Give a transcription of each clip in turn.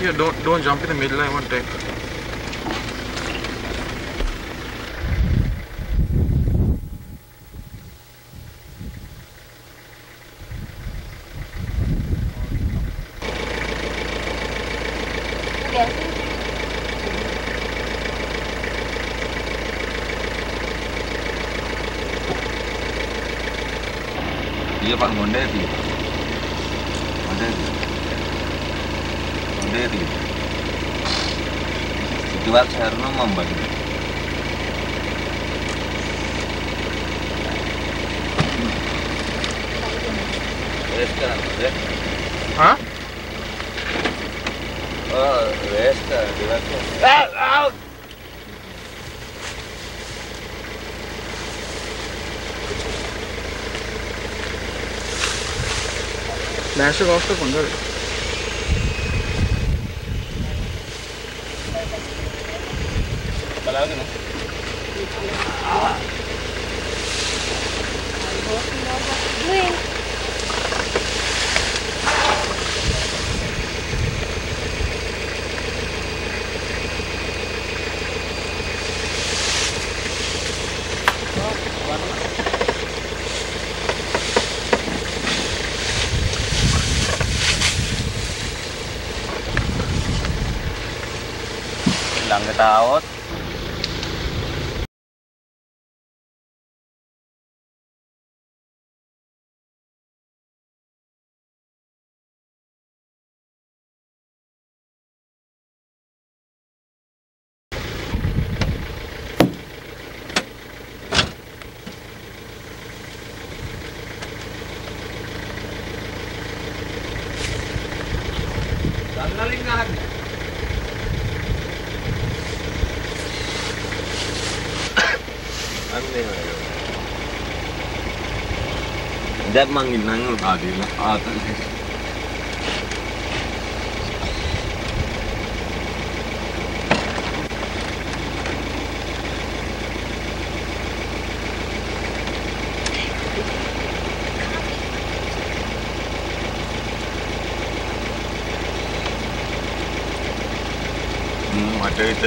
Here, don't don't jump in the middle. I want to take. Iya Pak Monde di. Monde di. deh ribut. Jual karena membagi. हाँ rest Diwali match off तो पंद्रह đỡ kìa Nguyên lần người ta ớt Aneh. Dad mangin nang tadi lah. Ah, tadi. Hmm, ada itu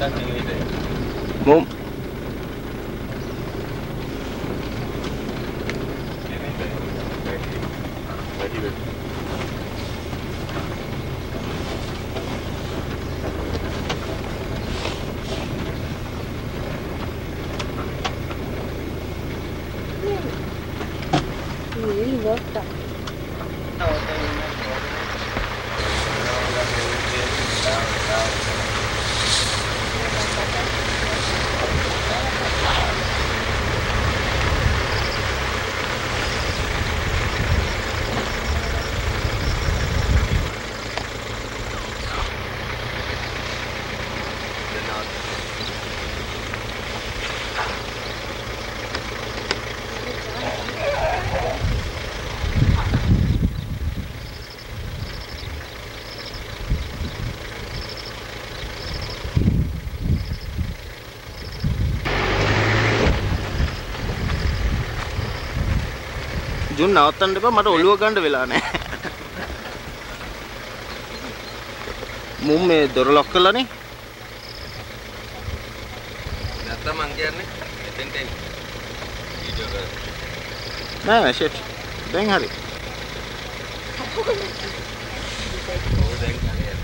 もうん、いいのった。ජුන් නවත්තන්න එපා මට ඔළුව ගන්න වෙලා නැහැ. මුම් මේ දොර ලොක් කළානේ. නැත්තම් මං කියන්නේ එතෙන්ට එන්න. වීඩියෝ කරලා. නෑ නෑ ෂිට්. දැන් හරි. ඕ දැන් හරියට.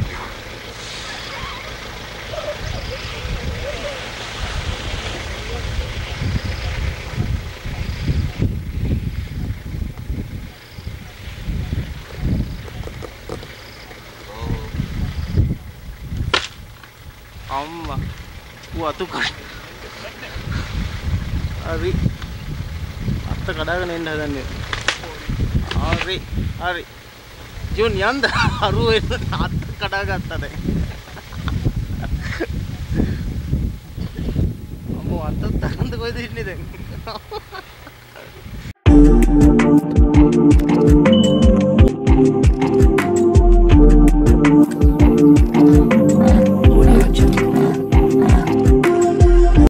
අම්මා. ඌ අතු කන. හරි. අත්ත කඩාගෙන එන්න හදන්නේ. හරි හරි. ජුන් යන්ද? අරුව එන්න අත්ත කඩාගත්තා දැන්. අම්මෝ අත්තත් තරන්ද කොයිද ඉන්නේ දැන්?